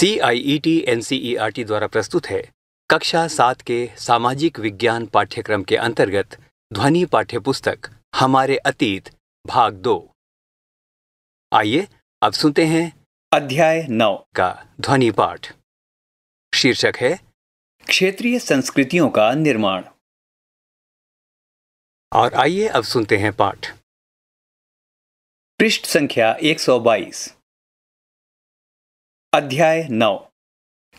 C I E T N C E R T द्वारा प्रस्तुत है। कक्षा सात के सामाजिक विज्ञान पाठ्यक्रम के अंतर्गत ध्वनि पाठ्यपुस्तक हमारे अतीत भाग दो। आइए अब सुनते हैं अध्याय नौ। का ध्वनि पाठ। शीर्षक है क्षेत्रीय संस्कृतियों का निर्माण। और आइए अब सुनते हैं पाठ। पृष्ठ संख्या 122 अध्याय नौ।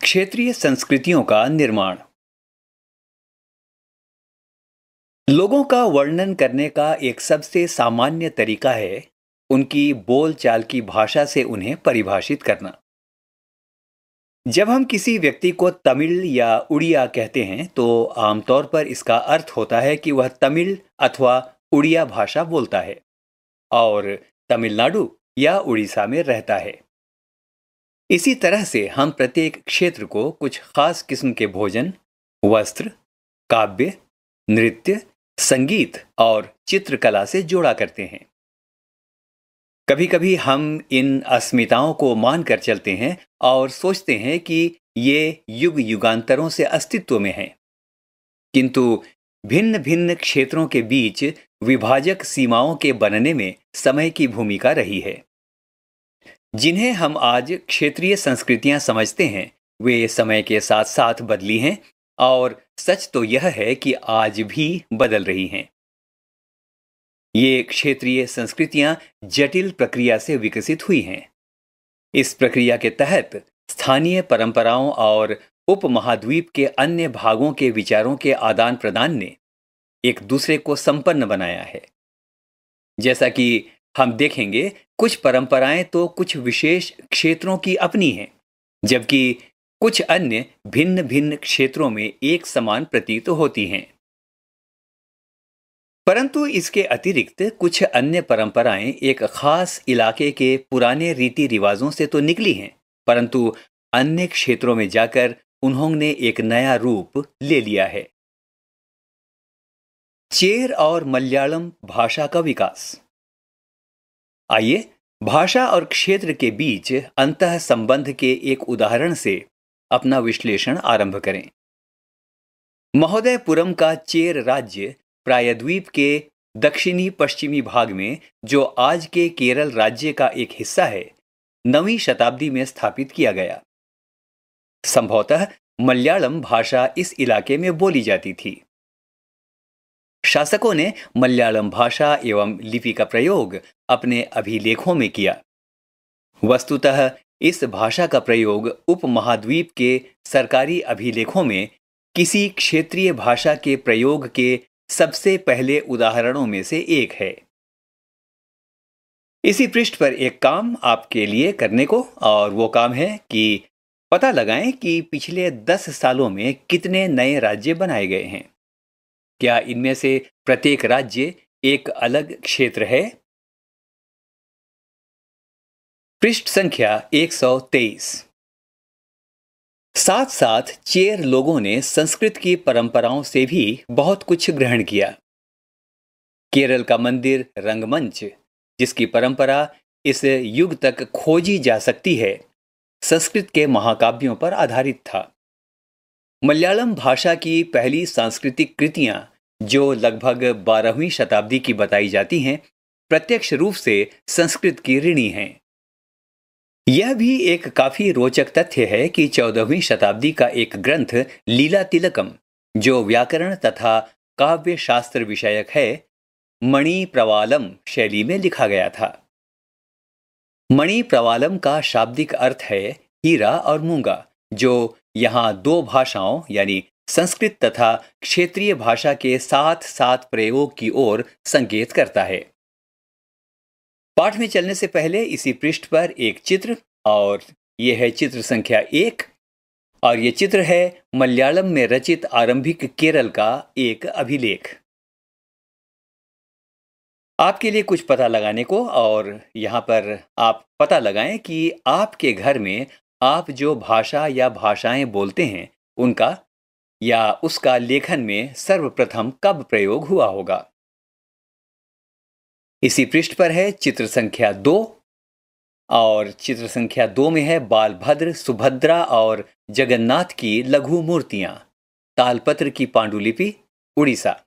क्षेत्रीय संस्कृतियों का निर्माण। लोगों का वर्णन करने का एक सबसे सामान्य तरीका है उनकी बोलचाल की भाषा से उन्हें परिभाषित करना। जब हम किसी व्यक्ति को तमिल या उड़िया कहते हैं तो आमतौर पर इसका अर्थ होता है कि वह तमिल अथवा उड़िया भाषा बोलता है और तमिलनाडु या उड़ीसा में रहता है। इसी तरह से हम प्रत्येक क्षेत्र को कुछ खास किस्म के भोजन, वस्त्र, काव्य, नृत्य, संगीत और चित्रकला से जोड़ा करते हैं। कभी कभी हम इन अस्मिताओं को मानकर चलते हैं और सोचते हैं कि ये युग युगांतरों से अस्तित्व में हैं। किंतु भिन्न भिन्न क्षेत्रों के बीच विभाजक सीमाओं के बनने में समय की भूमिका रही है। जिन्हें हम आज क्षेत्रीय संस्कृतियाँ समझते हैं, वे समय के साथ साथ बदली हैं, और सच तो यह है कि आज भी बदल रही हैं। ये क्षेत्रीय संस्कृतियाँ जटिल प्रक्रिया से विकसित हुई हैं। इस प्रक्रिया के तहत स्थानीय परंपराओं और उपमहाद्वीप के अन्य भागों के विचारों के आदान प्रदान ने एक दूसरे को संपन्न बनाया है। जैसा कि हम देखेंगे कुछ परंपराएँ तो कुछ विशेष क्षेत्रों की अपनी हैं, जबकि कुछ अन्य भिन्न भिन्न क्षेत्रों में एक समान प्रतीत होती हैं। परंतु इसके अतिरिक्त कुछ अन्य परंपराएँ एक खास इलाके के पुराने रीति रिवाजों से तो निकली हैं, परंतु अन्य क्षेत्रों में जाकर उन्होंने एक नया रूप ले लिया है। चेर और मलयालम भाषा का विकास। आइए, भाषा और क्षेत्र के बीच अंत संबंध के एक उदाहरण से अपना विश्लेषण आरंभ करें। महोदयपुरम का चेर राज्य प्रायद्वीप के दक्षिणी पश्चिमी भाग में, जो आज के केरल राज्य का एक हिस्सा है, नवीं शताब्दी में स्थापित किया गया। संभवतः मलयालम भाषा इस इलाके में बोली जाती थी। शासकों ने मलयालम भाषा एवं लिपि का प्रयोग अपने अभिलेखों में किया। वस्तुतः, इस भाषा का प्रयोग उपमहाद्वीप के सरकारी अभिलेखों में किसी क्षेत्रीय भाषा के प्रयोग के सबसे पहले उदाहरणों में से एक है। इसी पृष्ठ पर एक काम आपके लिए करने को, और वो काम है कि पता लगाएँ कि पिछले दस सालों में कितने नए राज्य बनाए गए हैं। क्या इनमें से प्रत्येक राज्य एक अलग क्षेत्र है? पृष्ठ संख्या 123 साथ साथ चेर लोगों ने संस्कृत की परंपराओं से भी बहुत कुछ ग्रहण किया। केरल का मंदिर रंगमंच, जिसकी परंपरा इस युग तक खोजी जा सकती है, संस्कृत के महाकाव्यों पर आधारित था। मलयालम भाषा की पहली सांस्कृतिक कृतियाँ जो लगभग बारहवीं शताब्दी की बताई जाती हैं, प्रत्यक्ष रूप से संस्कृत की ऋणी हैं। यह भी एक काफ़ी रोचक तथ्य है कि चौदहवीं शताब्दी का एक ग्रंथ लीला तिलकम, जो व्याकरण तथा काव्य शास्त्र विषयक है, मणि प्रवालम शैली में लिखा गया था। मणि प्रवालम का शाब्दिक अर्थ है हीरा और मूँगा, जो यहाँ दो भाषाओं, यानी संस्कृत तथा क्षेत्रीय भाषा के साथ साथ प्रयोग की ओर संकेत करता है। पाठ में चलने से पहले इसी पृष्ठ पर एक चित्र और यह है चित्र संख्या एक और यह चित्र है मलयालम में रचित आरंभिक केरल का एक अभिलेख। आपके लिए कुछ पता लगाने को और यहाँ पर आप पता लगाएँ कि आपके घर में आप जो भाषा या भाषाएँ बोलते हैं, उनका या उसका लेखन में सर्वप्रथम कब प्रयोग हुआ होगा? इसी पृष्ठ पर है चित्र संख्या दो, और चित्र संख्या दो में है बालभद्र, सुभद्रा और जगन्नाथ की लघु मूर्तियाँ। तालपत्र की पांडुलिपि, उड़ीसा।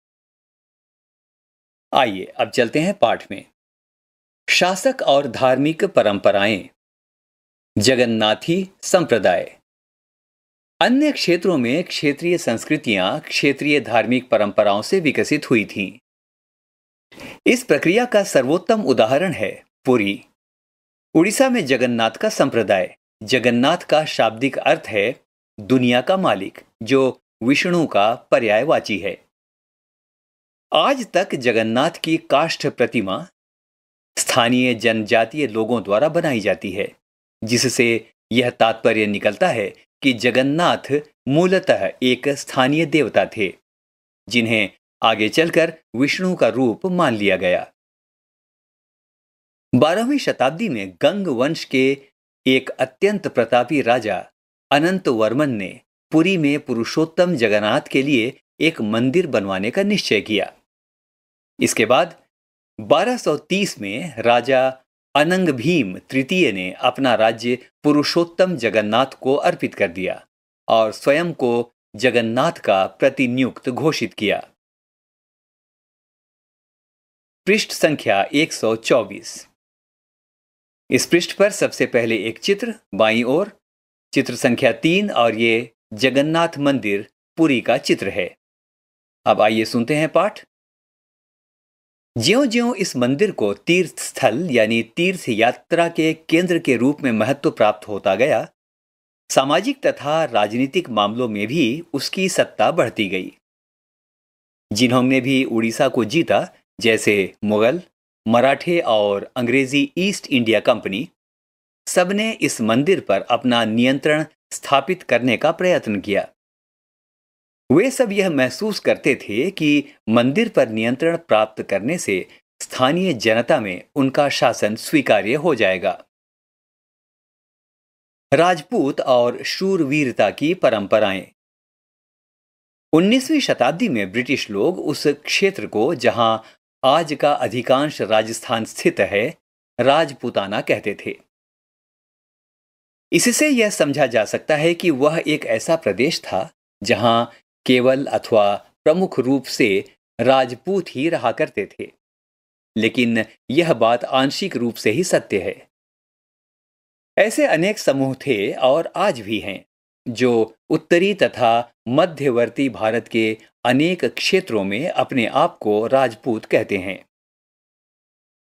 आइए, अब चलते हैं पाठ में। शासक और धार्मिक परंपराएँ। जगन्नाथी संप्रदाय। अन्य क्षेत्रों में क्षेत्रीय संस्कृतियाँ क्षेत्रीय धार्मिक परंपराओं से विकसित हुई थीं। इस प्रक्रिया का सर्वोत्तम उदाहरण है पुरी। उड़ीसा में जगन्नाथ का संप्रदाय। जगन्नाथ का शाब्दिक अर्थ है, दुनिया का मालिक, जो विष्णु का पर्यायवाची है। आज तक जगन्नाथ की काष्ठ प्रतिमा स्थानीय जनजातीय लोगों द्वारा बनाई जाती है, जिससे यह तात्पर्य निकलता है कि जगन्नाथ मूलतः एक स्थानीय देवता थे, जिन्हें आगे चलकर विष्णु का रूप मान लिया गया। बारहवीं शताब्दी में गंग वंश के एक अत्यंत प्रतापी राजा अनंत वर्मन ने पुरी में पुरुषोत्तम जगन्नाथ के लिए एक मंदिर बनवाने का निश्चय किया। इसके बाद 1230 में राजा अनंग भीम तृतीय ने अपना राज्य पुरुषोत्तम जगन्नाथ को अर्पित कर दिया और स्वयं को जगन्नाथ का प्रतिनियुक्त घोषित किया। पृष्ठ संख्या 124 इस पृष्ठ पर सबसे पहले एक चित्र, बाई ओर। चित्र संख्या तीन और ये जगन्नाथ मंदिर पुरी का चित्र है। अब आइए सुनते हैं पाठ। ज्यो ज्यो इस मंदिर को तीर्थ स्थल यानी तीर्थ यात्रा के केंद्र के रूप में महत्व प्राप्त होता गया, सामाजिक तथा राजनीतिक मामलों में भी उसकी सत्ता बढ़ती गई। जिन्होंने भी उड़ीसा को जीता, जैसे मुगल, मराठे और अंग्रेज़ी ईस्ट इंडिया कंपनी, सबने इस मंदिर पर अपना नियंत्रण स्थापित करने का प्रयत्न किया। वे सब यह महसूस करते थे कि मंदिर पर नियंत्रण प्राप्त करने से स्थानीय जनता में उनका शासन स्वीकार्य हो जाएगा। राजपूत और शूरवीरता की परंपराएँ। 19वीं शताब्दी में ब्रिटिश लोग उस क्षेत्र को जहाँ आज का अधिकांश राजस्थान स्थित है, राजपूताना कहते थे। इससे यह समझा जा सकता है कि वह एक ऐसा प्रदेश था जहाँ केवल अथवा प्रमुख रूप से राजपूत ही रहा करते थे। लेकिन यह बात आंशिक रूप से ही सत्य है। ऐसे अनेक समूह थे और आज भी हैं, जो उत्तरी तथा मध्यवर्ती भारत के अनेक क्षेत्रों में अपने आप को राजपूत कहते हैं।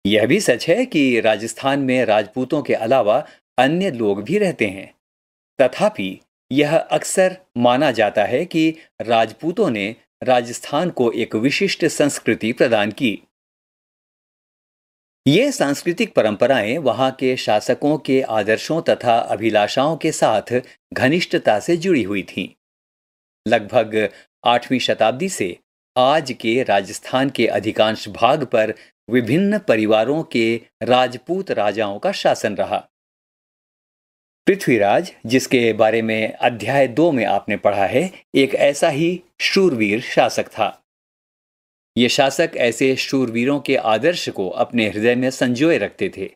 यह भी सच है कि राजस्थान में राजपूतों के अलावा अन्य लोग भी रहते हैं। तथापि यह अक्सर माना जाता है कि राजपूतों ने राजस्थान को एक विशिष्ट संस्कृति प्रदान की ये सांस्कृतिक परंपराएँ वहाँ के शासकों के आदर्शों तथा अभिलाषाओं के साथ घनिष्ठता से जुड़ी हुई थीं। लगभग आठवीं शताब्दी से आज के राजस्थान के अधिकांश भाग पर विभिन्न परिवारों के राजपूत राजाओं का शासन रहा पृथ्वीराज, जिसके बारे में अध्याय दो में आपने पढ़ा है, एक ऐसा ही शूरवीर शासक था। ये शासक ऐसे शूरवीरों के आदर्श को अपने हृदय में संजोए रखते थे,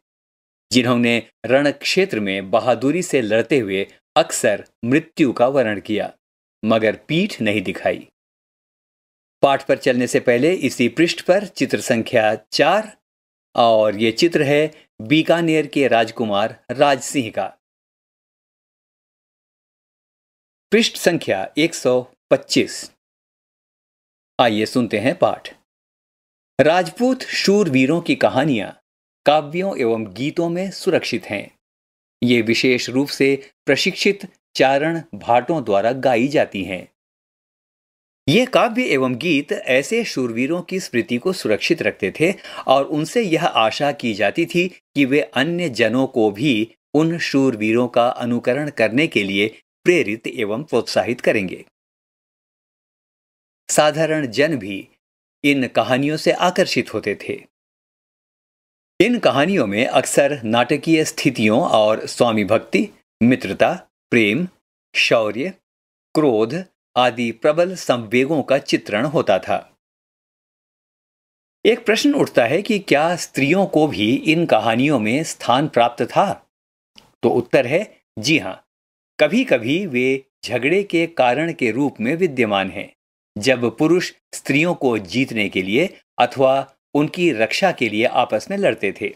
जिन्होंने रण क्षेत्र में बहादुरी से लड़ते हुए अक्सर मृत्यु का वर्ण किया, मगर पीठ नहीं दिखाई। पाठ पर चलने से पहले इसी पृष्ठ पर चित्र संख्या चार, और ये चित्र है बीकानेर के राजकुमार राज सिंह का। पृष्ठ संख्या 125 आइए सुनते हैं पाठ। राजपूत शूरवीरों की कहानियाँ काव्यों एवं गीतों में सुरक्षित हैं। ये विशेष रूप से प्रशिक्षित चारण भाटों द्वारा गाई जाती हैं। ये काव्य एवं गीत ऐसे शूरवीरों की स्मृति को सुरक्षित रखते थे और उनसे यह आशा की जाती थी कि वे अन्य जनों को भी उन शूरवीरों का अनुकरण करने के लिए प्रेरित एवं प्रोत्साहित करेंगे। साधारण जन भी इन कहानियों से आकर्षित होते थे। इन कहानियों में अक्सर नाटकीय स्थितियों और स्वामी भक्ति, मित्रता, प्रेम, शौर्य, क्रोध आदि प्रबल संवेगों का चित्रण होता था। एक प्रश्न उठता है कि क्या स्त्रियों को भी इन कहानियों में स्थान प्राप्त था? तो उत्तर है, जी हाँ कभी कभी वे झगड़े के कारण के रूप में विद्यमान हैं। जब पुरुष स्त्रियों को जीतने के लिए अथवा उनकी रक्षा के लिए आपस में लड़ते थे।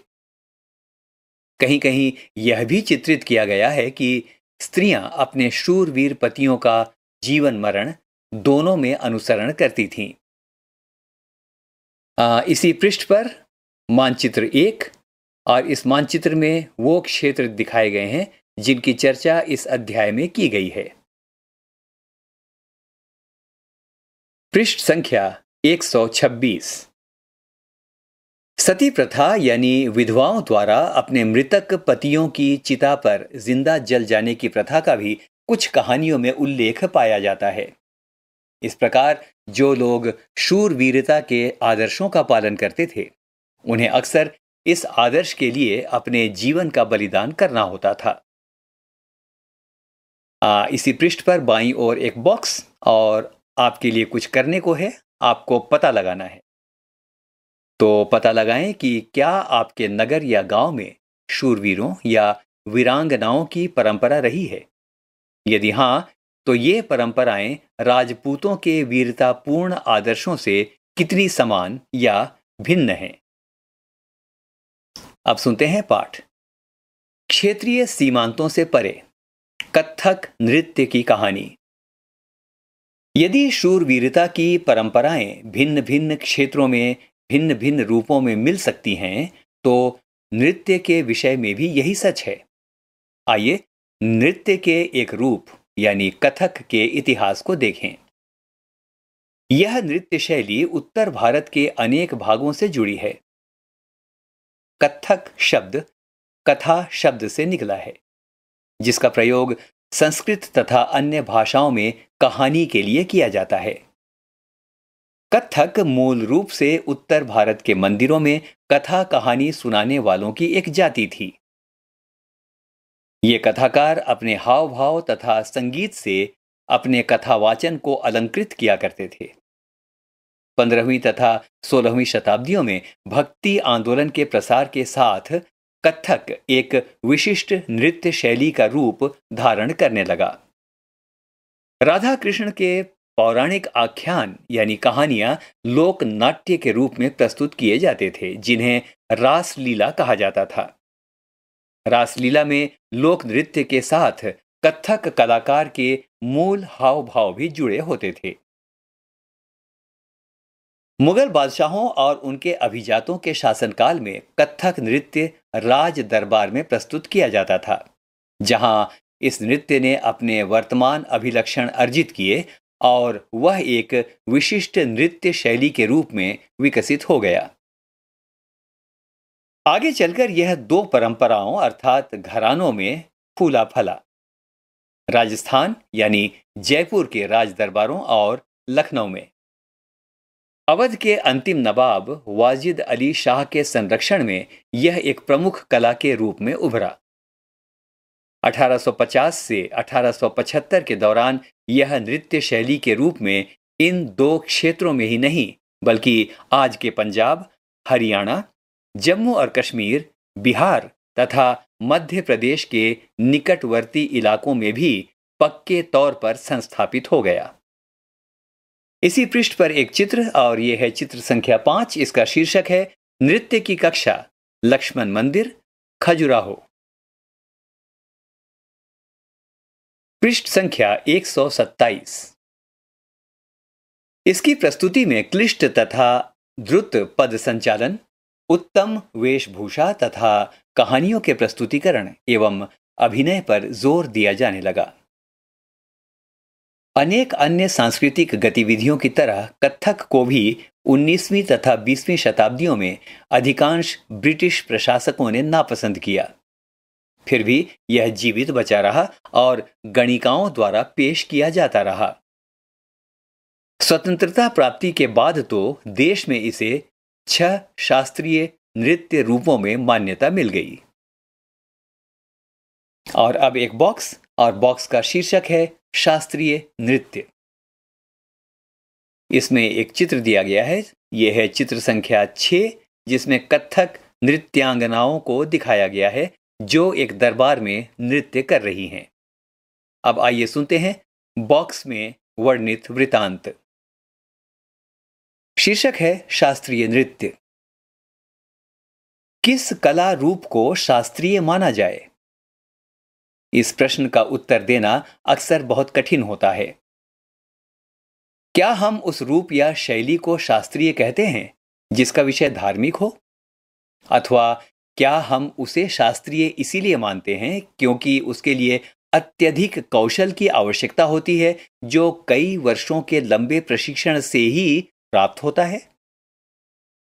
कहीं कहीं यह भी चित्रित किया गया है कि स्त्रियाँ अपने शूरवीर पतियों का जीवन मरण दोनों में अनुसरण करती थीं। इसी पृष्ठ पर मानचित्र एक और इस मानचित्र में वो क्षेत्र दिखाए गए हैं जिनकी चर्चा इस अध्याय में की गई है। पृष्ठ संख्या 126 सती प्रथा यानी विधवाओं द्वारा अपने मृतक पतियों की चिता पर ज़िंदा जल जाने की प्रथा का भी कुछ कहानियों में उल्लेख पाया जाता है। इस प्रकार जो लोग शूरवीरता के आदर्शों का पालन करते थे, उन्हें अक्सर इस आदर्श के लिए अपने जीवन का बलिदान करना होता था। आ, इसी पृष्ठ पर बाईं ओर एक बॉक्स और आपके लिए कुछ करने को है आपको पता लगाना है। तो पता लगाएँ कि क्या आपके नगर या गाँव में शूरवीरों या वीरांगनाओं की परंपरा रही है? यदि हाँ तो ये परंपराएँ राजपूतों के वीरतापूर्ण आदर्शों से कितनी समान या भिन्न हैं? अब सुनते हैं पाठ। क्षेत्रीय सीमांतों से परे। कथक नृत्य की कहानी। यदि शूरवीरता की परंपराएँ भिन्न भिन्न क्षेत्रों में भिन्न भिन्न रूपों में मिल सकती हैं तो नृत्य के विषय में भी यही सच है। आइए नृत्य के एक रूप, यानी कथक के इतिहास को देखें। यह नृत्य शैली उत्तर भारत के अनेक भागों से जुड़ी है। कथक शब्द कथा शब्द से निकला है। जिसका प्रयोग संस्कृत तथा अन्य भाषाओं में कहानी के लिए किया जाता है। कथक मूल रूप से उत्तर भारत के मंदिरों में कथा कहानी सुनाने वालों की एक जाति थी। ये कथाकार अपने हाव भाव तथा संगीत से अपने कथावाचन को अलंकृत किया करते थे। पंद्रहवीं तथा सोलहवीं शताब्दियों में भक्ति आंदोलन के प्रसार के साथ कथक एक विशिष्ट नृत्य शैली का रूप धारण करने लगा। राधा कृष्ण के पौराणिक आख्यान यानी कहानियाँ लोक नाट्य के रूप में प्रस्तुत किए जाते थे, जिन्हें रासलीला कहा जाता था। रासलीला में लोक नृत्य के साथ कथक कलाकार के मूल हाव भाव भी जुड़े होते थे। मुगल बादशाहों और उनके अभिजातों के शासनकाल में कथक नृत्य राज दरबार में प्रस्तुत किया जाता था, जहाँ इस नृत्य ने अपने वर्तमान अभिलक्षण अर्जित किए और वह एक विशिष्ट नृत्य शैली के रूप में विकसित हो गया। आगे चलकर यह दो परंपराओं अर्थात घरानों में फूला फला राजस्थान यानी जयपुर के राज दरबारों और लखनऊ में। अवध के अंतिम नवाब वाजिद अली शाह के संरक्षण में यह एक प्रमुख कला के रूप में उभरा। 1850 से 1875 के दौरान यह नृत्य शैली के रूप में इन दो क्षेत्रों में ही नहीं, बल्कि आज के पंजाब, हरियाणा, जम्मू और कश्मीर, बिहार तथा मध्य प्रदेश के निकटवर्ती इलाकों में भी पक्के तौर पर संस्थापित हो गया। इसी पृष्ठ पर एक चित्र, और यह है चित्र संख्या पाँच, इसका शीर्षक है, नृत्य की कक्षा, लक्ष्मण मंदिर, खजुराहो। पृष्ठ संख्या 127 इसकी प्रस्तुति में क्लिष्ट तथा द्रुत पद संचालन, उत्तम वेशभूषा तथा कहानियों के प्रस्तुतिकरण एवं अभिनय पर ज़ोर दिया जाने लगा। अनेक अन्य सांस्कृतिक गतिविधियों की तरह कथक को भी 19वीं तथा 20वीं शताब्दियों में अधिकांश ब्रिटिश प्रशासकों ने नापसंद किया। फिर भी यह जीवित बचा रहा और गणिकाओं द्वारा पेश किया जाता रहा। स्वतंत्रता प्राप्ति के बाद तो देश में इसे छह शास्त्रीय नृत्य रूपों में मान्यता मिल गई। और अब एक बॉक्स और बॉक्स का शीर्षक है शास्त्रीय नृत्य। इसमें एक चित्र दिया गया है। यह है चित्र संख्या छ जिसमें कथक नृत्यांगनाओं को दिखाया गया है, जो एक दरबार में नृत्य कर रही हैं। अब आइए सुनते हैं बॉक्स में वर्णित वृतांत। शीर्षक है शास्त्रीय नृत्य। किस कला रूप को शास्त्रीय माना जाए? इस प्रश्न का उत्तर देना अक्सर बहुत कठिन होता है। क्या हम उस रूप या शैली को शास्त्रीय कहते हैं, जिसका विषय धार्मिक हो? अथवा क्या हम उसे शास्त्रीय इसीलिए मानते हैं क्योंकि उसके लिए अत्यधिक कौशल की आवश्यकता होती है, जो कई वर्षों के लंबे प्रशिक्षण से ही प्राप्त होता है?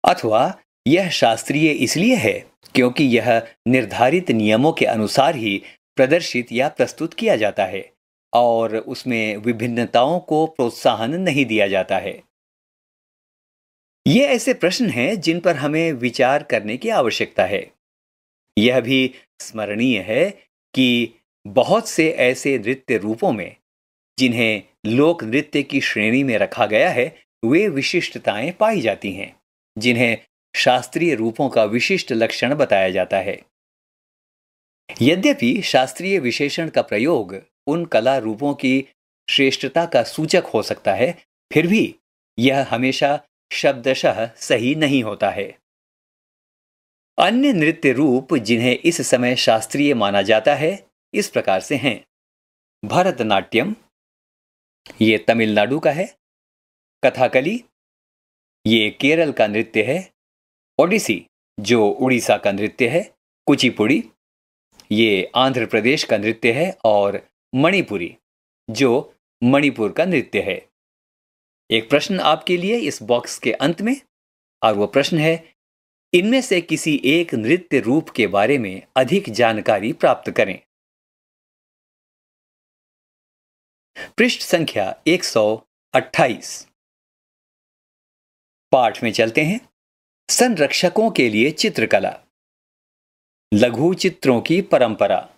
अथवा यह शास्त्रीय इसलिए है क्योंकि यह निर्धारित नियमों के अनुसार ही प्रदर्शित या प्रस्तुत किया जाता है और उसमें विभिन्नताओं को प्रोत्साहन नहीं दिया जाता है। ये ऐसे प्रश्न हैं जिन पर हमें विचार करने की आवश्यकता है। यह भी स्मरणीय है कि बहुत से ऐसे नृत्य रूपों में, जिन्हें लोक नृत्य की श्रेणी में रखा गया है, वे विशिष्टताएँ पाई जाती हैं, जिन्हें शास्त्रीय रूपों का विशिष्ट लक्षण बताया जाता है। यद्यपि शास्त्रीय विशेषण का प्रयोग उन कला रूपों की श्रेष्ठता का सूचक हो सकता है, फिर भी यह हमेशा शब्दशः सही नहीं होता है। अन्य नृत्य रूप जिन्हें इस समय शास्त्रीय माना जाता है, इस प्रकार से हैं। भरतनाट्यम, ये तमिलनाडु का है। कथाकली, ये केरल का नृत्य है। ओडिसी, जो उड़ीसा का नृत्य है। कुचिपुड़ी ये आंध्र प्रदेश का नृत्य है और मणिपुरी, जो मणिपुर का नृत्य है। एक प्रश्न आपके लिए इस बॉक्स के अंत में, और वो प्रश्न है, इनमें से किसी एक नृत्य रूप के बारे में अधिक जानकारी प्राप्त करें। पृष्ठ संख्या 128 पाठ में चलते हैं। संरक्षकों के लिए चित्रकला। लघु चित्रों की परंपरा।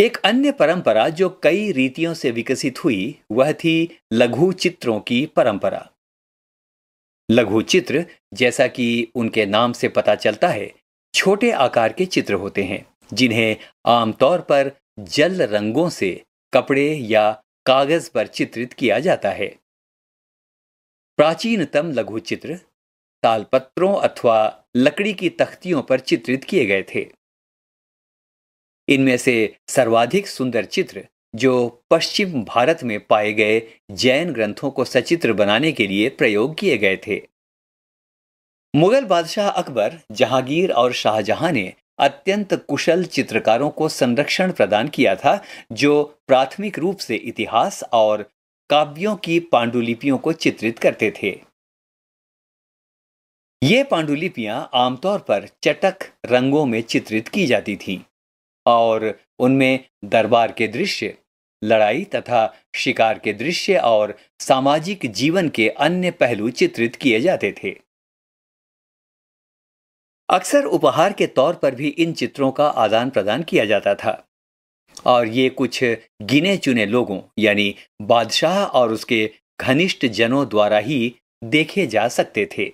एक अन्य परंपरा जो कई रीतियों से विकसित हुई, वह थी लघु चित्रों की परंपरा। लघु चित्र जैसा कि उनके नाम से पता चलता है, छोटे आकार के चित्र होते हैं, जिन्हें आमतौर पर जल रंगों से कपड़े या कागज़ पर चित्रित किया जाता है। प्राचीनतम लघु चित्र तालपत्रों अथवा लकड़ी की तख्तियों पर चित्रित किए गए थे। इनमें से सर्वाधिक सुंदर चित्र, जो पश्चिम भारत में पाए गए जैन ग्रंथों को सचित्र बनाने के लिए प्रयोग किए गए थे। मुगल बादशाह अकबर, जहांगीर और शाहजहां ने अत्यंत कुशल चित्रकारों को संरक्षण प्रदान किया था, जो प्राथमिक रूप से इतिहास और काव्यों की पांडुलिपियों को चित्रित करते थे। ये पांडुलिपियाँ आमतौर पर चटक रंगों में चित्रित की जाती थीं, और उनमें दरबार के दृश्य, लड़ाई तथा शिकार के दृश्य और सामाजिक जीवन के अन्य पहलू चित्रित किए जाते थे। अक्सर उपहार के तौर पर भी इन चित्रों का आदान प्रदान किया जाता था, और ये कुछ गिने चुने लोगों, यानी बादशाह और उसके घनिष्ठ जनों द्वारा ही देखे जा सकते थे।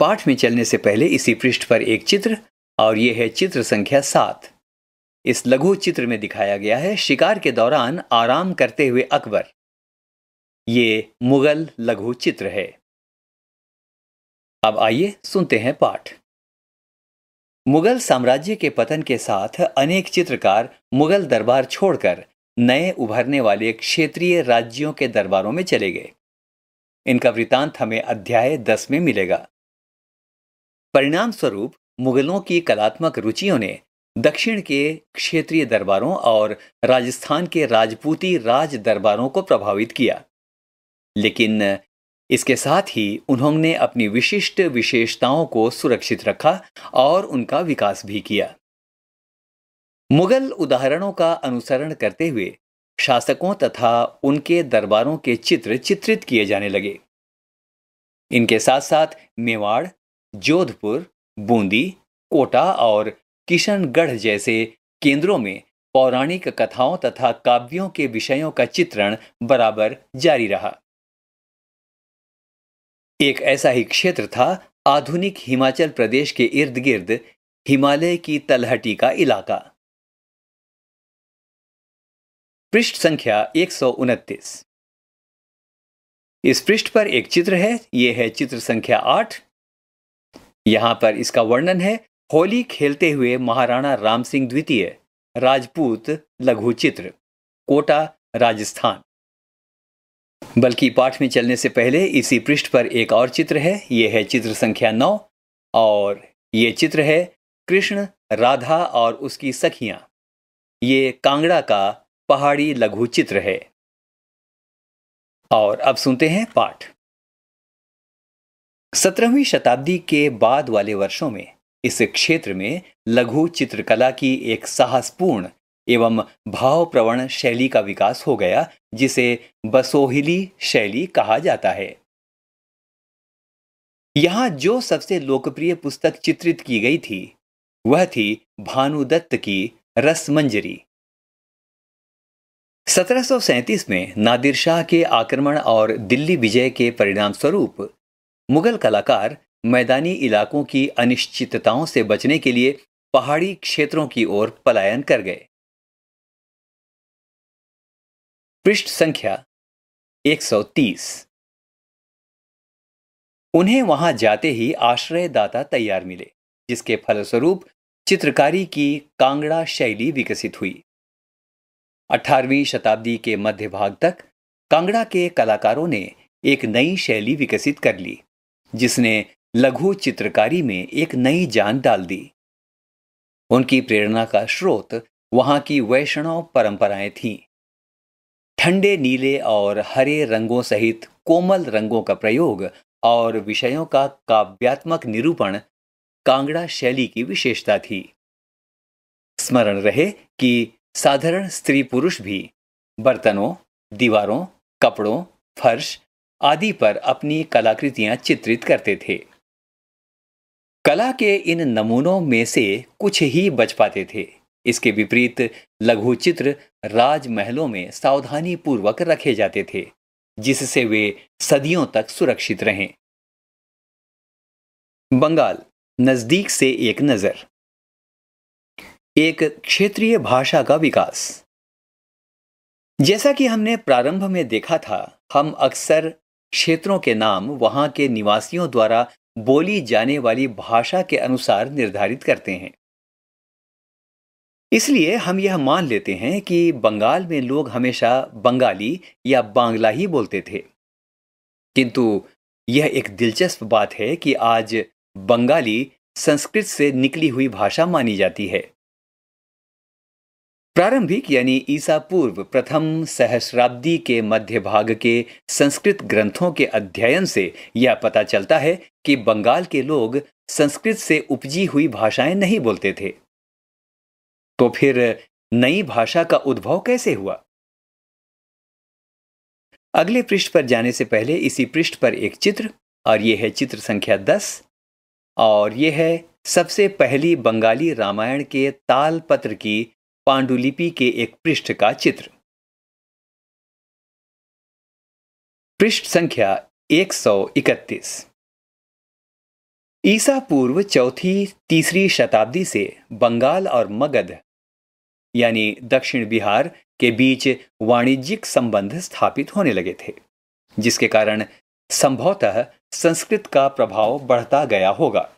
पाठ में चलने से पहले इसी पृष्ठ पर एक चित्र, और यह है चित्र संख्या सात। इस लघु चित्र में दिखाया गया है शिकार के दौरान आराम करते हुए अकबर। ये मुगल लघु चित्र है। अब आइए सुनते हैं पाठ। मुगल साम्राज्य के पतन के साथ अनेक चित्रकार मुगल दरबार छोड़कर नए उभरने वाले क्षेत्रीय राज्यों के दरबारों में चले गए। इनका वृतांत हमें अध्याय दस में मिलेगा। परिणाम स्वरूप मुगलों की कलात्मक रुचियों ने दक्षिण के क्षेत्रीय दरबारों और राजस्थान के राजपूती राज दरबारों को प्रभावित किया। लेकिन इसके साथ ही उन्होंने अपनी विशिष्ट विशेषताओं को सुरक्षित रखा और उनका विकास भी किया। मुगल उदाहरणों का अनुसरण करते हुए शासकों तथा उनके दरबारों के चित्र चित्रित किए जाने लगे। इनके साथ साथ मेवाड़ जोधपुर, बूंदी, कोटा और किशनगढ़ जैसे केंद्रों में पौराणिक कथाओं तथा काव्यों के विषयों का चित्रण बराबर जारी रहा। एक ऐसा ही क्षेत्र था आधुनिक हिमाचल प्रदेश के इर्द गिर्द हिमालय की तलहटी का इलाका। पृष्ठ संख्या एक सौ उनतीस। इस पृष्ठ पर एक चित्र है यह है चित्र संख्या आठ यहाँ पर इसका वर्णन है, होली खेलते हुए महाराणा राम सिंह द्वितीय, राजपूत लघु चित्र कोटा, राजस्थान। बल्कि पाठ में चलने से पहले इसी पृष्ठ पर एक और चित्र है यह है चित्र संख्या नौ, और ये चित्र है कृष्ण, राधा और उसकी सखियाँ। ये कांगड़ा का पहाड़ी लघु चित्र है। और अब सुनते हैं पाठ। सत्रहवीं शताब्दी के बाद वाले वर्षों में, इस क्षेत्र में लघु चित्रकला की एक साहसपूर्ण एवं भावप्रवण शैली का विकास हो गया, जिसे बसोहिली शैली कहा जाता है। यहाँ जो सबसे लोकप्रिय पुस्तक चित्रित की गई थी, वह थी भानुदत्त की रसमंजरी। 1737 में नादिर शाह के आक्रमण और दिल्ली विजय के परिणाम स्वरूप मुगल कलाकार मैदानी इलाकों की अनिश्चितताओं से बचने के लिए पहाड़ी क्षेत्रों की ओर पलायन कर गए। पृष्ठ संख्या 130 उन्हें वहाँ जाते ही आश्रयदाता तैयार मिले, जिसके फलस्वरूप चित्रकारी की कांगड़ा शैली विकसित हुई। 18वीं शताब्दी के मध्य भाग तक कांगड़ा के कलाकारों ने एक नई शैली विकसित कर ली। जिसने लघु चित्रकारी में एक नई जान डाल दी। उनकी प्रेरणा का स्रोत वहाँ की वैष्णव परंपराएँ थीं। ठंडे नीले और हरे रंगों सहित कोमल रंगों का प्रयोग और विषयों का काव्यात्मक निरूपण कांगड़ा शैली की विशेषता थी। स्मरण रहे कि साधारण स्त्री पुरुष भी बर्तनों, दीवारों, कपड़ों, फर्श आदि पर अपनी कलाकृतियाँ चित्रित करते थे। कला के इन नमूनों में से कुछ ही बच पाते थे। इसके विपरीत लघु चित्र राजमहलों में सावधानी पूर्वक रखे जाते थे, जिससे वे सदियों तक सुरक्षित रहें। बंगाल, नज़दीक से एक नज़र। एक क्षेत्रीय भाषा का विकास। जैसा कि हमने प्रारंभ में देखा था, हम अक्सर क्षेत्रों के नाम वहाँ के निवासियों द्वारा बोली जाने वाली भाषा के अनुसार निर्धारित करते हैं। इसलिए हम यह मान लेते हैं कि बंगाल में लोग हमेशा बंगाली या बांग्ला ही बोलते थे। किंतु यह एक दिलचस्प बात है कि आज बंगाली संस्कृत से निकली हुई भाषा मानी जाती है। प्रारंभिक यानी ईसा पूर्व प्रथम सहस्राब्दी के मध्य भाग के संस्कृत ग्रंथों के अध्ययन से यह पता चलता है कि बंगाल के लोग संस्कृत से उपजी हुई भाषाएँ नहीं बोलते थे। तो फिर नई भाषा का उद्भव कैसे हुआ? अगले पृष्ठ पर जाने से पहले इसी पृष्ठ पर एक चित्र, और यह है चित्र संख्या दस, और यह है सबसे पहली बंगाली रामायण के ताल पत्र की पांडुलिपि के एक पृष्ठ का चित्र। पृष्ठ संख्या 131 ईसा पूर्व चौथी, तीसरी शताब्दी से बंगाल और मगध, यानी दक्षिण बिहार के बीच वाणिज्यिक संबंध स्थापित होने लगे थे, जिसके कारण संभवतः संस्कृत का प्रभाव बढ़ता गया होगा।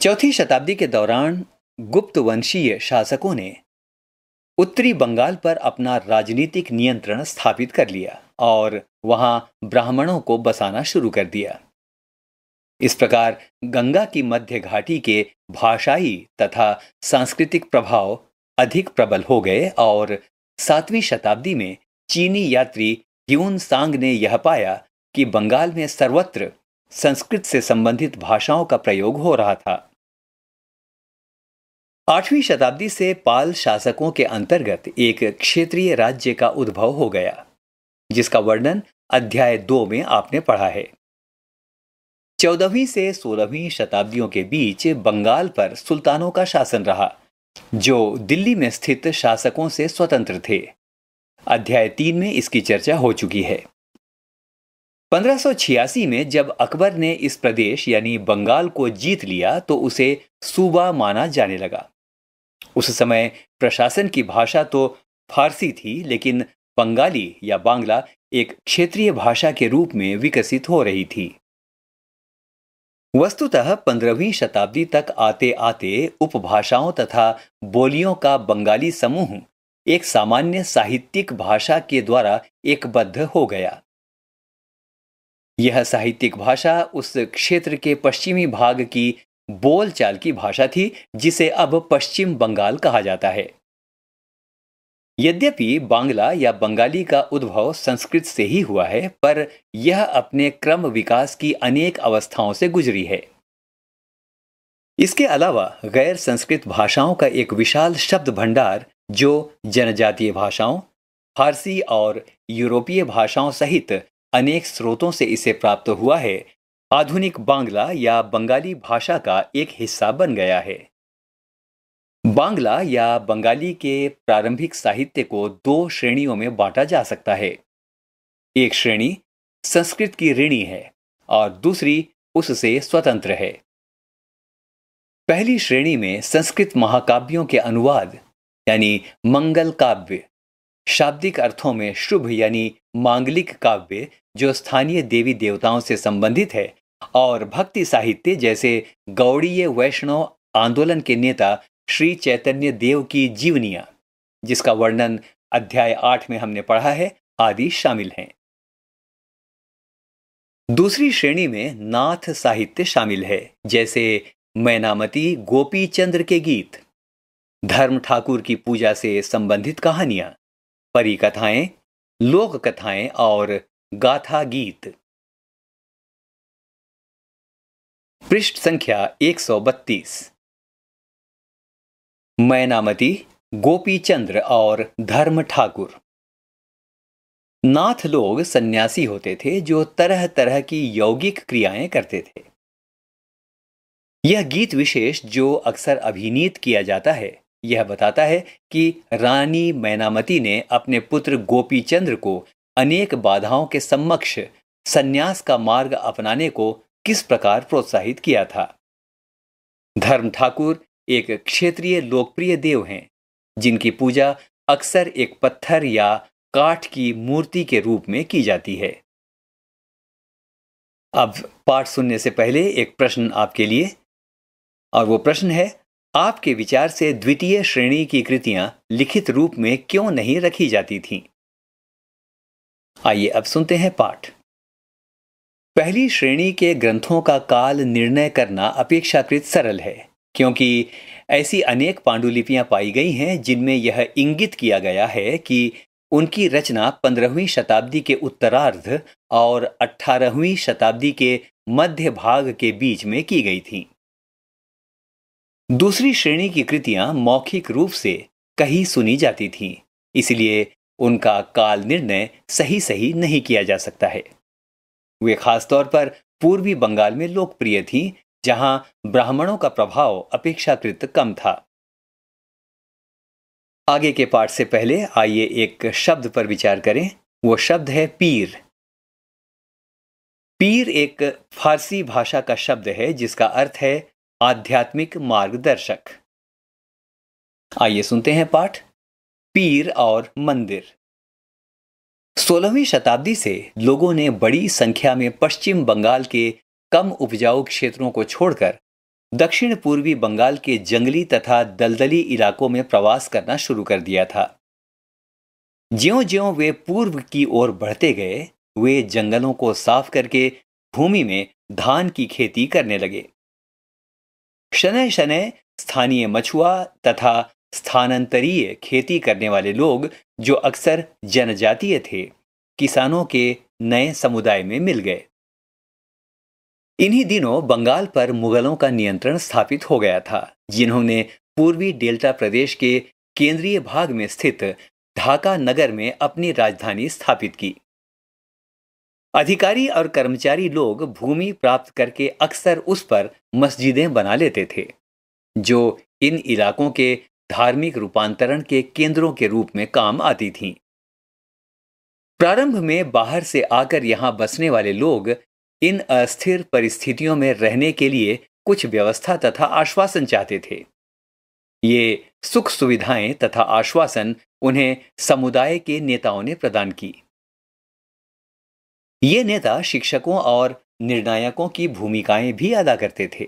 चौथी शताब्दी के दौरान गुप्त वंशीय शासकों ने उत्तरी बंगाल पर अपना राजनीतिक नियंत्रण स्थापित कर लिया और वहाँ ब्राह्मणों को बसाना शुरू कर दिया। इस प्रकार गंगा की मध्य घाटी के भाषाई तथा सांस्कृतिक प्रभाव अधिक प्रबल हो गए और सातवीं शताब्दी में चीनी यात्री ह्यून सांग ने यह पाया कि बंगाल में सर्वत्र संस्कृत से संबंधित भाषाओं का प्रयोग हो रहा था। आठवीं शताब्दी से पाल शासकों के अंतर्गत एक क्षेत्रीय राज्य का उद्भव हो गया, जिसका वर्णन अध्याय दो में आपने पढ़ा है। चौदहवीं से सोलहवीं शताब्दियों के बीच बंगाल पर सुल्तानों का शासन रहा, जो दिल्ली में स्थित शासकों से स्वतंत्र थे। अध्याय तीन में इसकी चर्चा हो चुकी है। 1586 में जब अकबर ने इस प्रदेश यानी बंगाल को जीत लिया तो उसे सूबा माना जाने लगा। उस समय प्रशासन की भाषा तो फारसी थी, लेकिन बंगाली या बांग्ला एक क्षेत्रीय भाषा के रूप में विकसित हो रही थी। वस्तुतः पंद्रहवीं शताब्दी तक आते आते उपभाषाओं तथा बोलियों का बंगाली समूह एक सामान्य साहित्यिक भाषा के द्वारा एकबद्ध हो गया। यह साहित्यिक भाषा उस क्षेत्र के पश्चिमी भाग की बोलचाल की भाषा थी, जिसे अब पश्चिम बंगाल कहा जाता है। यद्यपि बांग्ला या बंगाली का उद्भव संस्कृत से ही हुआ है, पर यह अपने क्रम विकास की अनेक अवस्थाओं से गुजरी है। इसके अलावा गैर संस्कृत भाषाओं का एक विशाल शब्द भंडार, जो जनजातीय भाषाओं, फारसी और यूरोपीय भाषाओं सहित अनेक स्रोतों से इसे प्राप्त हुआ है आधुनिक बांग्ला या बंगाली भाषा का एक हिस्सा बन गया है। बांग्ला या बंगाली के प्रारंभिक साहित्य को दो श्रेणियों में बांटा जा सकता है। एक श्रेणी संस्कृत की ऋणी है और दूसरी उससे स्वतंत्र है। पहली श्रेणी में संस्कृत महाकाव्यों के अनुवाद, यानी मंगल काव्य, शाब्दिक अर्थों में शुभ यानी मांगलिक काव्य, जो स्थानीय देवी देवताओं से संबंधित है और भक्ति साहित्य जैसे गौड़ीय वैष्णव आंदोलन के नेता श्री चैतन्य देव की जीवनिया, जिसका वर्णन अध्याय आठ में हमने पढ़ा है, आदि शामिल हैं। दूसरी श्रेणी में नाथ साहित्य शामिल है, जैसे मैनामती गोपी चंद्र के गीत, धर्म ठाकुर की पूजा से संबंधित कहानियाँ, परी कथाएँ, लोक कथाएँ और गाथा गीत। पृष्ठ संख्या 132 मैनामती गोपी चंद्र और धर्म ठाकुर नाथ लोग सन्यासी होते थे जो तरह तरह की यौगिक क्रियाएँ करते थे। यह गीत विशेष जो अक्सर अभिनीत किया जाता है, यह बताता है कि रानी मैनामती ने अपने पुत्र गोपी चंद्र को अनेक बाधाओं के समक्ष सन्यास का मार्ग अपनाने को किस प्रकार प्रोत्साहित किया था? धर्म ठाकुर एक क्षेत्रीय लोकप्रिय देव हैं, जिनकी पूजा अक्सर एक पत्थर या काठ की मूर्ति के रूप में की जाती है। अब पाठ सुनने से पहले एक प्रश्न आपके लिए, और वो प्रश्न है, आपके विचार से द्वितीय श्रेणी की कृतियाँ लिखित रूप में क्यों नहीं रखी जाती थीं? आइए अब सुनते हैं पाठ। पहली श्रेणी के ग्रंथों का काल निर्णय करना अपेक्षाकृत सरल है क्योंकि ऐसी अनेक पांडुलिपियाँ पाई गई हैं जिनमें यह इंगित किया गया है कि उनकी रचना पंद्रहवीं शताब्दी के उत्तरार्ध और अठारहवीं शताब्दी के मध्य भाग के बीच में की गई थी। दूसरी श्रेणी की कृतियाँ मौखिक रूप से कहीं सुनी जाती थीं, इसलिए उनका काल निर्णय सही सही नहीं किया जा सकता है। वे खासतौर पर पूर्वी बंगाल में लोकप्रिय थीं, जहाँ ब्राह्मणों का प्रभाव अपेक्षाकृत कम था। आगे के पाठ से पहले आइए एक शब्द पर विचार करें। वो शब्द है पीर। पीर एक फारसी भाषा का शब्द है जिसका अर्थ है आध्यात्मिक मार्गदर्शक। आइए सुनते हैं पाठ। पीर और मंदिर। सोलहवीं शताब्दी से लोगों ने बड़ी संख्या में पश्चिम बंगाल के कम उपजाऊ क्षेत्रों को छोड़कर दक्षिण पूर्वी बंगाल के जंगली तथा दलदली इलाकों में प्रवास करना शुरू कर दिया था। ज्यो ज्यो वे पूर्व की ओर बढ़ते गए, वे जंगलों को साफ़ करके भूमि में धान की खेती करने लगे। शनय शनय स्थानीय मछुआ तथा स्थानांतरीय खेती करने वाले लोग, जो अक्सर जनजातीय थे, किसानों के नए समुदाय में मिल गए। इन्हीं दिनों बंगाल पर मुगलों का नियंत्रण स्थापित हो गया था, जिन्होंने पूर्वी डेल्टा प्रदेश के केंद्रीय भाग में स्थित ढाका नगर में अपनी राजधानी स्थापित की। अधिकारी और कर्मचारी लोग भूमि प्राप्त करके अक्सर उस पर मस्जिदें बना लेते थे, जो इन इलाकों के धार्मिक रूपांतरण के केंद्रों के रूप में काम आती थीं। प्रारंभ में बाहर से आकर यहाँ बसने वाले लोग इन अस्थिर परिस्थितियों में रहने के लिए कुछ व्यवस्था तथा आश्वासन चाहते थे। ये सुख सुविधाएँ तथा आश्वासन उन्हें समुदाय के नेताओं ने प्रदान की। ये नेता शिक्षकों और निर्णायकों की भूमिकाएँ भी अदा करते थे।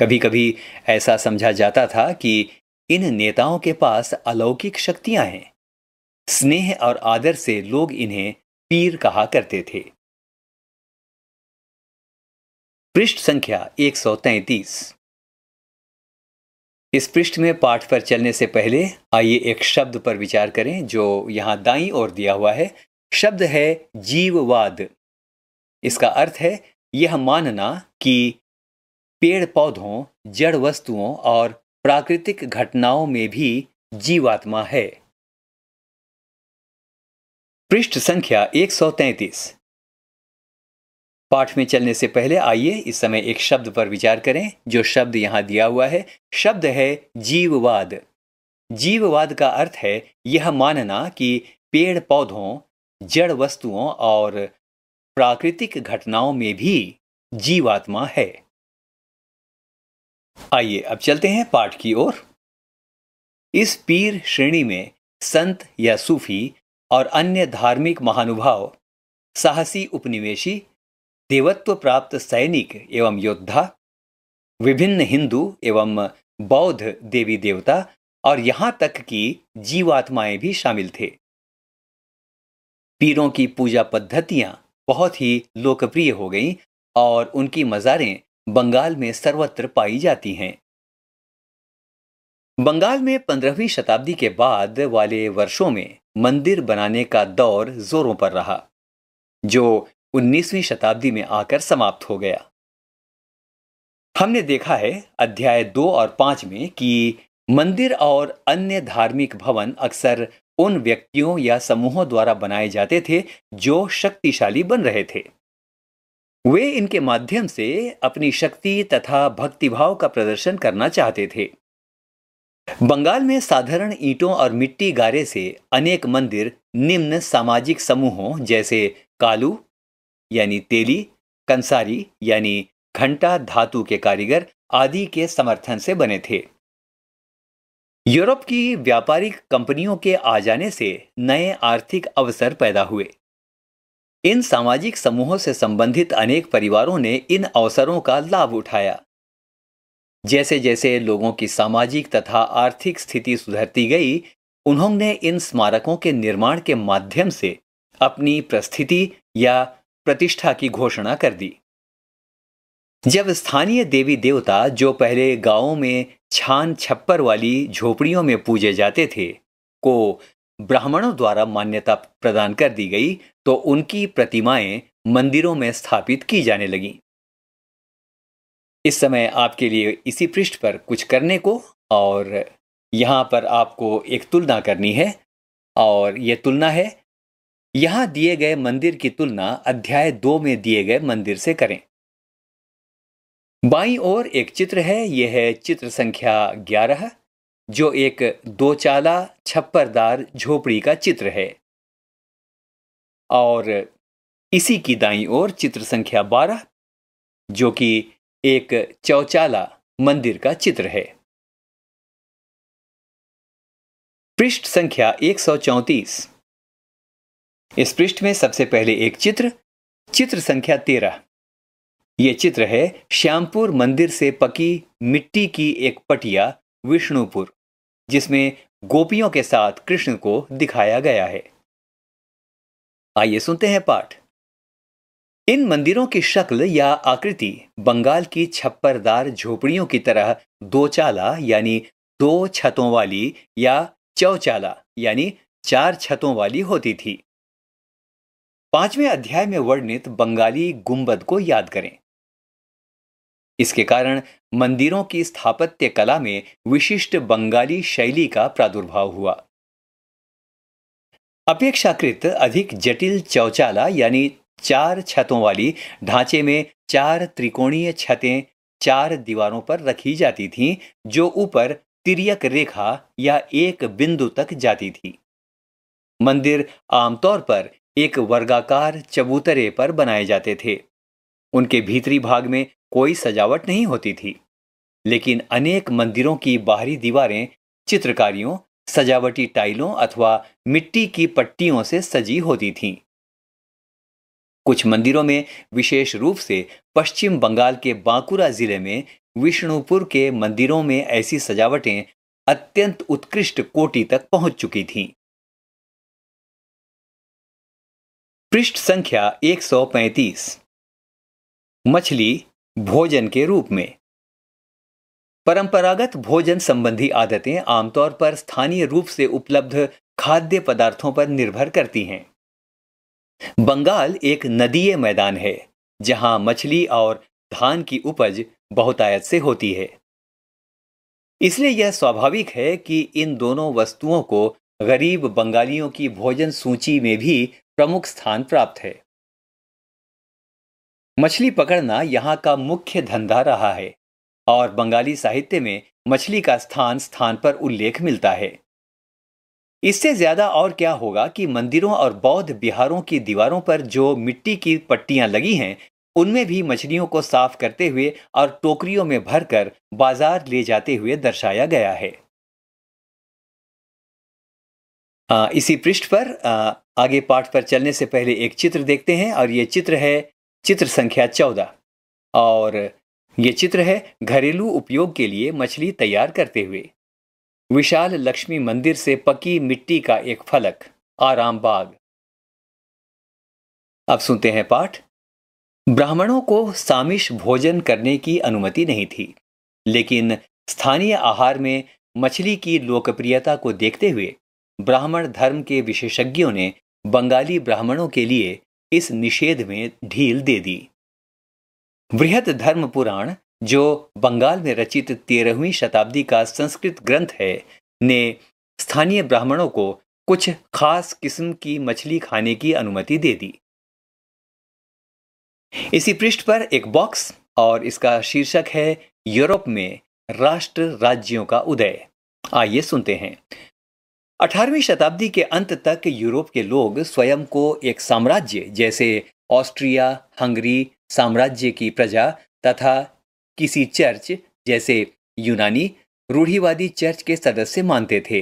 कभी कभी ऐसा समझा जाता था कि इन नेताओं के पास अलौकिक शक्तियाँ हैं। स्नेह और आदर से लोग इन्हें पीर कहा करते थे। पृष्ठ संख्या 133 इस पृष्ठ में पाठ पर चलने से पहले आइए एक शब्द पर विचार करें जो यहाँ दाई ओर दिया हुआ है। शब्द है जीववाद। इसका अर्थ है यह मानना कि पेड़ पौधों जड़ वस्तुओं और प्राकृतिक घटनाओं में भी जीवात्मा है। पृष्ठ संख्या 133 पाठ में चलने से पहले आइए इस समय एक शब्द पर विचार करें, जो शब्द यहाँ दिया हुआ है। शब्द है जीववाद। जीववाद का अर्थ है यह मानना कि पेड़ पौधों, जड़ वस्तुओं और प्राकृतिक घटनाओं में भी जीवात्मा है। आइए अब चलते हैं पाठ की ओर। इस पीर श्रेणी में संत या सूफी और अन्य धार्मिक महानुभाव, साहसी उपनिवेशी देवत्व प्राप्त सैनिक एवं योद्धा, विभिन्न हिंदू एवं बौद्ध देवी देवता और यहाँ तक कि जीवात्माएँ भी शामिल थे। पीरों की पूजा पद्धतियाँ बहुत ही लोकप्रिय हो गईं और उनकी मज़ारें बंगाल में सर्वत्र पाई जाती हैं। बंगाल में पंद्रहवीं शताब्दी के बाद वाले वर्षों में मंदिर बनाने का दौर जोरों पर रहा, जो 19वीं शताब्दी में आकर समाप्त हो गया। हमने देखा है अध्याय दो और पाँच में कि मंदिर और अन्य धार्मिक भवन अक्सर उन व्यक्तियों या समूहों द्वारा बनाए जाते थे जो शक्तिशाली बन रहे थे। वे इनके माध्यम से अपनी शक्ति तथा भक्तिभाव का प्रदर्शन करना चाहते थे। बंगाल में साधारण ईंटों और मिट्टी गारे से अनेक मंदिर, निम्न सामाजिक समूहों जैसे कालू, यानी तेली, कंसारी, यानी घंटा धातु के कारीगर आदि के समर्थन से बने थे। यूरोप की व्यापारिक कंपनियों के आ जाने से नए आर्थिक अवसर पैदा हुए। इन सामाजिक समूहों से संबंधित अनेक परिवारों ने इन अवसरों का लाभ उठाया। जैसे जैसे लोगों की सामाजिक तथा आर्थिक स्थिति सुधरती गई, उन्होंने इन स्मारकों के निर्माण के माध्यम से अपनी प्रस्थिति या प्रतिष्ठा की घोषणा कर दी। जब स्थानीय देवी देवता जो पहले गाँवों में छान छप्पर वाली झोपड़ियों में पूजे जाते थे, को ब्राह्मणों द्वारा मान्यता प्रदान कर दी गई तो उनकी प्रतिमाएँ मंदिरों में स्थापित की जाने लगीं। इस समय आपके लिए इसी पृष्ठ पर कुछ करने को और यहाँ पर आपको एक तुलना करनी है और यह तुलना है, यहाँ दिए गए मंदिर की तुलना अध्याय दो में दिए गए मंदिर से करें। बाई ओर एक चित्र है, यह है चित्र संख्या ग्यारह, जो एक दो चाला छप्परदार झोपड़ी का चित्र है। और इसी की दाई ओर चित्र संख्या बारह, जो कि एक चौचाला मंदिर का चित्र है। पृष्ठ संख्या 134 इस पृष्ठ में सबसे पहले एक चित्र चित्र संख्या तेरह। ये चित्र है श्यामपुर मंदिर से पकी मिट्टी की एक पटिया विष्णुपुर, जिसमें गोपियों के साथ कृष्ण को दिखाया गया है। आइए सुनते हैं पाठ। इन मंदिरों की शक्ल या आकृति बंगाल की छप्परदार झोपड़ियों की तरह दो चाला यानी दो छतों वाली या चौचाला यानी चार छतों वाली होती थी। पाँचवें अध्याय में वर्णित बंगाली गुंबद को याद करें। इसके कारण मंदिरों की स्थापत्य कला में विशिष्ट बंगाली शैली का प्रादुर्भाव हुआ। अपेक्षाकृत अधिक जटिल चौचाला यानी चार छतों वाली ढांचे में चार त्रिकोणीय छतें चार दीवारों पर रखी जाती थीं, जो ऊपर तिरक रेखा या एक बिंदु तक जाती थी। मंदिर आमतौर पर एक वर्गाकार चबूतरे पर बनाए जाते थे। उनके भीतरी भाग में कोई सजावट नहीं होती थी। लेकिन अनेक मंदिरों की बाहरी दीवारें चित्रकारियों सजावटी टाइलों अथवा मिट्टी की पट्टियों से सजी होती थीं। कुछ मंदिरों में विशेष रूप से पश्चिम बंगाल के बांकुरा ज़िले में विष्णुपुर के मंदिरों में ऐसी सजावटें अत्यंत उत्कृष्ट कोटि तक पहुँच चुकी थीं। पृष्ठ संख्या 135 मछली भोजन के रूप में परंपरागत भोजन संबंधी आदतें आमतौर पर स्थानीय रूप से उपलब्ध खाद्य पदार्थों पर निर्भर करती हैं। बंगाल एक नदीय मैदान है, जहाँ मछली और धान की उपज बहुतायत से होती है। इसलिए यह स्वाभाविक है कि इन दोनों वस्तुओं को गरीब बंगालियों की भोजन सूची में भी प्रमुख स्थान प्राप्त है। मछली पकड़ना यहाँ का मुख्य धंधा रहा है। और बंगाली साहित्य में मछली का स्थान स्थान पर उल्लेख मिलता है। इससे ज़्यादा और क्या होगा कि मंदिरों और बौद्ध बिहारों की दीवारों पर जो मिट्टी की पट्टियाँ लगी हैं उनमें भी मछलियों को साफ़ करते हुए और टोकरियों में भरकर बाज़ार ले जाते हुए दर्शाया गया है। आ, इसी पृष्ठ पर आ, आगे पाठ पर चलने से पहले एक चित्र देखते हैं और ये चित्र है चित्र संख्या चौदह। और ये चित्र है घरेलू उपयोग के लिए मछली तैयार करते हुए। विशाल लक्ष्मी मंदिर से पकी मिट्टी का एक फलक, आराम बाग। अब सुनते हैं पाठ। ब्राह्मणों को सामिश भोजन करने की अनुमति नहीं थी, लेकिन स्थानीय आहार में मछली की लोकप्रियता को देखते हुए ब्राह्मण धर्म के विशेषज्ञों ने बंगाली ब्राह्मणों के लिए इस निषेध में ढील दे दी। बृहद धर्म पुराण जो बंगाल में रचित तेरहवीं शताब्दी का संस्कृत ग्रंथ है, ने स्थानीय ब्राह्मणों को कुछ खास किस्म की मछली खाने की अनुमति दे दी। इसी पृष्ठ पर एक बॉक्स और इसका शीर्षक है, यूरोप में राष्ट्र राज्यों का उदय। आइए सुनते हैं। 18वीं शताब्दी के अंत तक यूरोप के लोग स्वयं को एक साम्राज्य जैसे ऑस्ट्रिया, हंगरी साम्राज्य की प्रजा तथा किसी चर्च जैसे यूनानी रूढ़ीवादी चर्च के सदस्य मानते थे।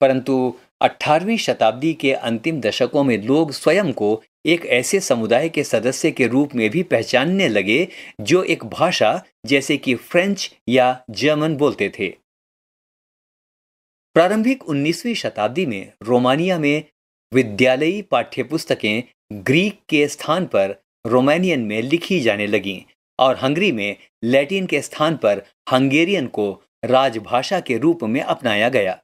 परंतु 18वीं शताब्दी के अंतिम दशकों में लोग स्वयं को एक ऐसे समुदाय के सदस्य के रूप में भी पहचानने लगे, जो एक भाषा जैसे कि फ्रेंच या जर्मन बोलते थे। प्रारंभिक 19वीं शताब्दी में रोमानिया में विद्यालयी पाठ्यपुस्तकें ग्रीक के स्थान पर रोमानियन में लिखी जाने लगीं और हंगरी में लैटिन के स्थान पर हंगेरियन को राजभाषा के रूप में अपनाया गया।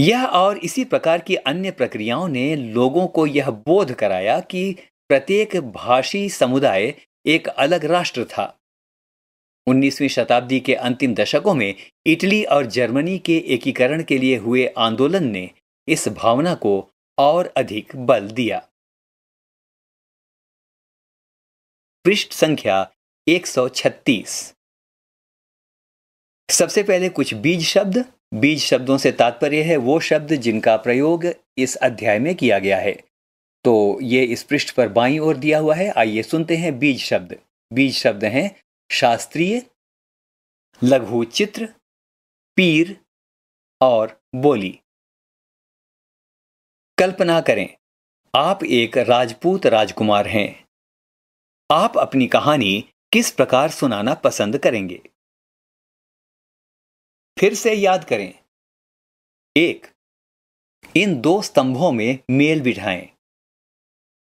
यह और इसी प्रकार की अन्य प्रक्रियाओं ने लोगों को यह बोध कराया कि प्रत्येक भाषी समुदाय एक अलग राष्ट्र था। 19वीं शताब्दी के अंतिम दशकों में इटली और जर्मनी के एकीकरण के लिए हुए आंदोलन ने इस भावना को और अधिक बल दिया। पृष्ठ संख्या 136 सबसे पहले कुछ बीज शब्द। बीज शब्दों से तात्पर्य है वो शब्द जिनका प्रयोग इस अध्याय में किया गया है। तो ये इस पृष्ठ पर बाईं ओर दिया हुआ है। आइए सुनते हैं बीज शब्द। बीज शब्द हैं शास्त्रीय, लघु चित्र, पीर और बोली। कल्पना करें, आप एक राजपूत राजकुमार हैं। आप अपनी कहानी किस प्रकार सुनाना पसंद करेंगे? फिर से याद करें। एक, इन दो स्तंभों में मेल बिठाएँ।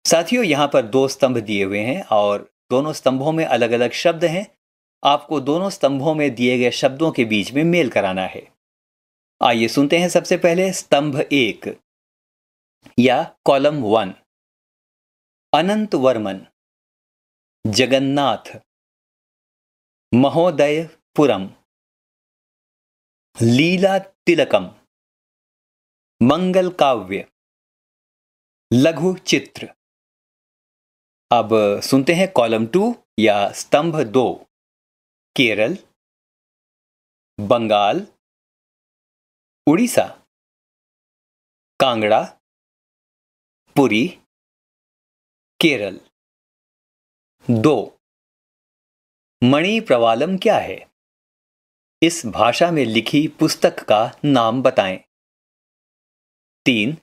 साथियों, यहाँ पर दो स्तंभ दिए हुए हैं और दोनों स्तंभों में अलग अलग शब्द हैं। आपको दोनों स्तंभों में दिए गए शब्दों के बीच में मेल कराना है। आइए सुनते हैं सबसे पहले स्तंभ एक या कॉलम वन। अनंत वर्मन। जगन्नाथ। महोदयपुरम। लीला तिलकम मंगल काव्य लघु चित्र अब सुनते हैं कॉलम टू या स्तंभ दो। केरल, बंगाल, उड़ीसा, कांगड़ा, पुरी, केरल। दो। मणि प्रवालम क्या है? इस भाषा में लिखी पुस्तक का नाम बताएँ। तीन।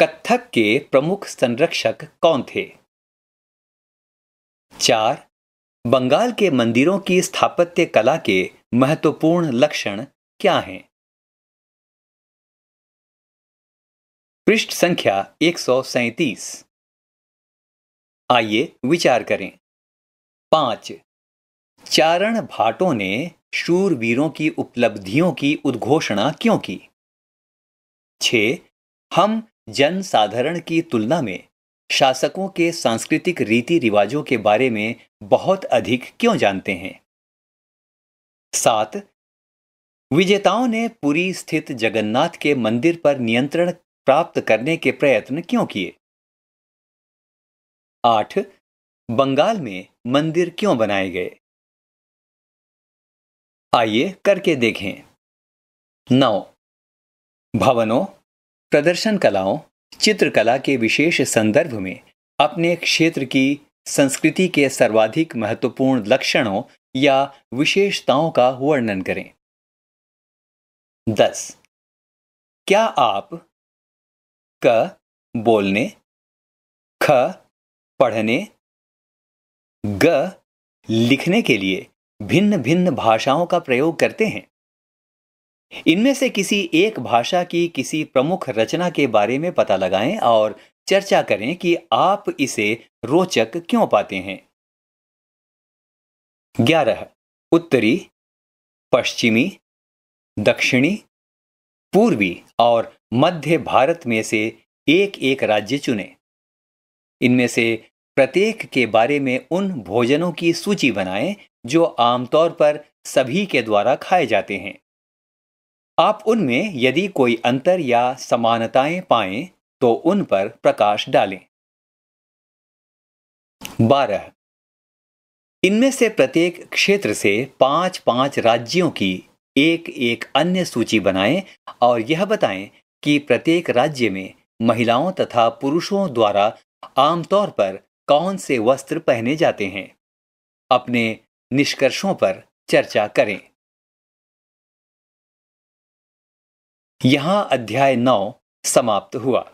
कत्थक के प्रमुख संरक्षक कौन थे? चार। बंगाल के मंदिरों की स्थापत्य कला के महत्वपूर्ण लक्षण क्या हैं? पृष्ठ संख्या एक आइए विचार करें। पाँच। चारण भाटों ने शूरवीरों की उपलब्धियों की उद्घोषणा क्यों की? छ। हम जनसाधारण की तुलना में शासकों के सांस्कृतिक रीति रिवाजों के बारे में बहुत अधिक क्यों जानते हैं? सात। विजेताओं ने पुरी स्थित जगन्नाथ के मंदिर पर नियंत्रण प्राप्त करने के प्रयत्न क्यों किए? आठ, बंगाल में मंदिर क्यों बनाए गए? आइए करके देखें। नौ, भवनों, प्रदर्शन कलाओं, चित्रकला के विशेष संदर्भ में अपने क्षेत्र की संस्कृति के सर्वाधिक महत्वपूर्ण लक्षणों या विशेषताओं का वर्णन करें। दस, क्या आप क, बोलने, ख पढ़ने, ग, लिखने के लिए भिन्न भिन्न भाषाओं का प्रयोग करते हैं। इनमें से किसी एक भाषा की किसी प्रमुख रचना के बारे में पता लगाएँ और चर्चा करें कि आप इसे रोचक क्यों पाते हैं। ग्यारह, उत्तरी, पश्चिमी, दक्षिणी, पूर्वी और मध्य भारत में से एक एक राज्य चुने। इनमें से प्रत्येक के बारे में उन भोजनों की सूची बनाएँ, जो आमतौर पर सभी के द्वारा खाए जाते हैं। आप उनमें यदि कोई अंतर या समानताएँ पाएँ तो उन पर प्रकाश डालें। बारह। इनमें से प्रत्येक क्षेत्र से पाँच पाँच राज्यों की एक एक अन्य सूची बनाएँ और यह बताएँ कि प्रत्येक राज्य में महिलाओं तथा पुरुषों द्वारा आमतौर पर कौन से वस्त्र पहने जाते हैं? अपने निष्कर्षों पर चर्चा करें। यहाँ अध्याय नौ समाप्त हुआ।